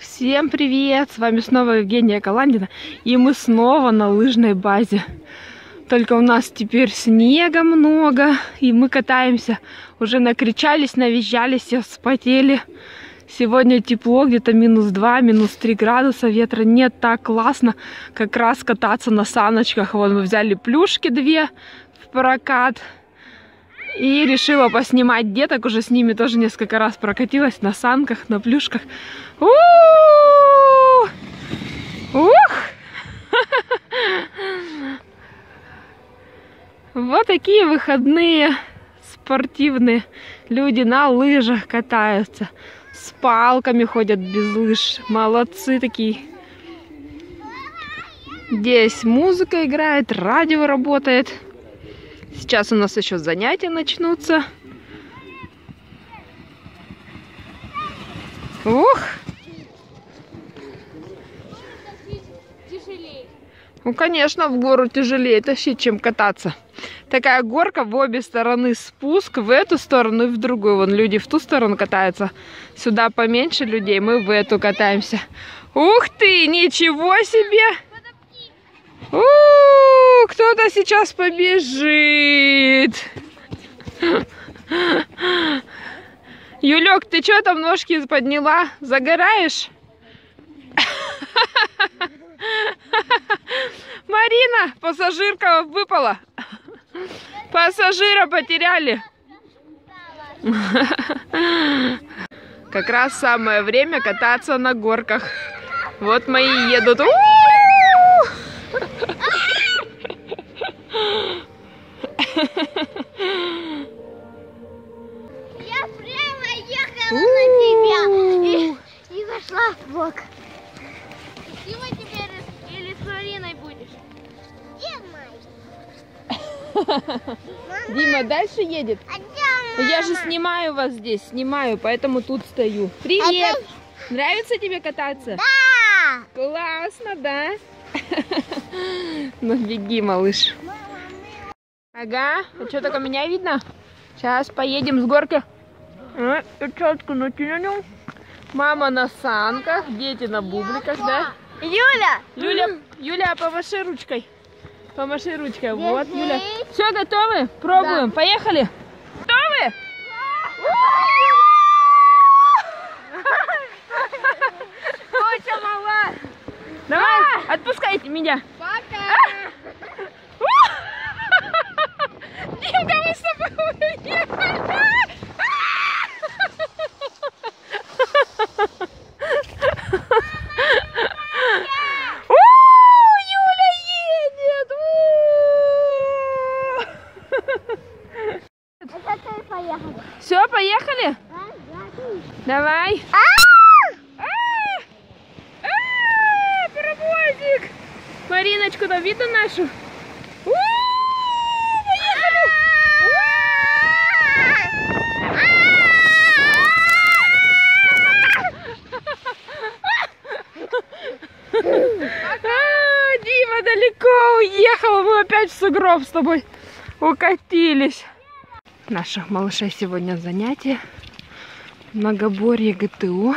Всем привет! С вами снова Евгения Каландина. И мы снова на лыжной базе. Только у нас теперь снега много. И мы катаемся. Уже накричались, навизжались, все вспотели. Сегодня тепло, где-то минус 2, минус 3 градуса. Ветра нет, так классно. Как раз кататься на саночках. Вот мы взяли плюшки две в прокат. И решила поснимать деток, уже с ними тоже несколько раз прокатилась на санках, на плюшках. У-у-у! Ух! Вот такие выходные спортивные. Люди на лыжах катаются, с палками ходят без лыж. Молодцы такие. Здесь музыка играет, радио работает. Сейчас у нас еще занятия начнутся. Ух! Ну, конечно, в гору тяжелее тащить, чем кататься. Такая горка в обе стороны спуск, в эту сторону и в другую. Вон люди в ту сторону катаются. Сюда поменьше людей, мы в эту катаемся. Ух ты, ничего себе! Кто-то сейчас побежит. Юлек, ты что там ножки подняла? Загораешь? Марина, пассажирка выпала. Пассажира потеряли. Как раз самое время кататься на горках. Вот мои едут. У -у -у! Бок. Дима теперь или с Мариной будешь? Дима дальше едет? А Я же снимаю вас здесь, снимаю, поэтому тут стою. Привет! Нравится тебе кататься? Да! Классно, да? Ну беги, малыш. Ага, а что только меня видно? Сейчас поедем с горки. А, Перчатку натянем. Мама на санках, дети на бубликах, да? Юля! Юля, Юля, помаши ручкой. Помаши ручкой. Вот, Юля. Все, готовы? Пробуем. Поехали. Готовы? Очень мала. Давай, отпускайте меня. Пока! Димка, мы с тобой уехали. У, Юля едет. Это ты поехала. Все, поехали? Давай. А! А! А! Паровозик. Мариночку там видно нашу? Дима далеко уехал, мы опять в сугроб с тобой укатились. Наших малышей сегодня занятие. Многоборье ГТО.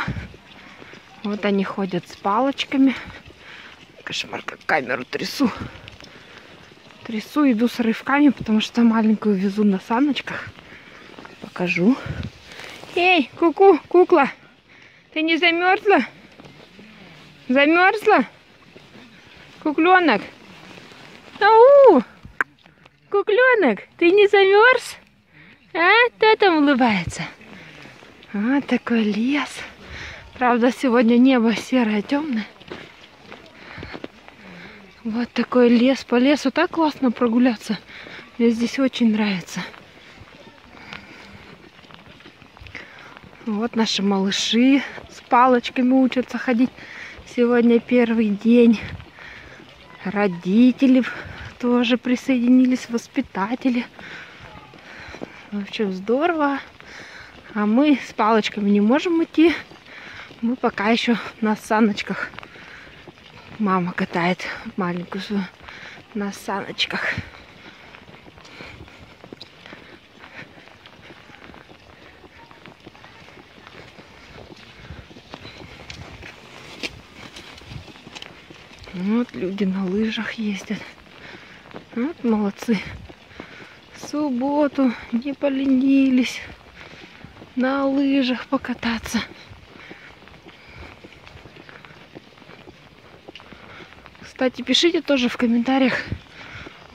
Вот они ходят с палочками. Кошмар, как камеру трясу. Трясу, иду с рывками, потому что маленькую везу на саночках. Покажу. Эй, куку, кукла, ты не замерзла? Замерзла? Кукленок? Ау! Кукленок, ты не замерз? А? Кто там улыбается? Вот такой лес. Правда, сегодня небо серое, темное. Вот такой лес. По лесу так классно прогуляться. Мне здесь очень нравится. Вот наши малыши с палочками учатся ходить. Сегодня первый день. Родители тоже присоединились, воспитатели. В общем, здорово. А мы с палочками не можем идти. Мы пока еще на саночках. Мама катает маленькую на саночках. Вот люди на лыжах ездят. Вот молодцы. В субботу не поленились на лыжах покататься. Кстати, пишите тоже в комментариях,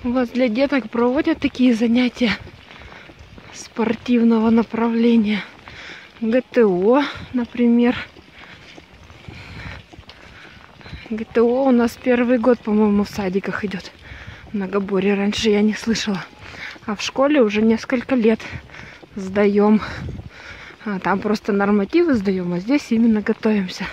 у вас для деток проводят такие занятия спортивного направления. ГТО, например. ГТО у нас первый год, по-моему, в садиках идет. В Многоборе раньше я не слышала. А в школе уже несколько лет сдаем. А там просто нормативы сдаем, а здесь именно готовимся.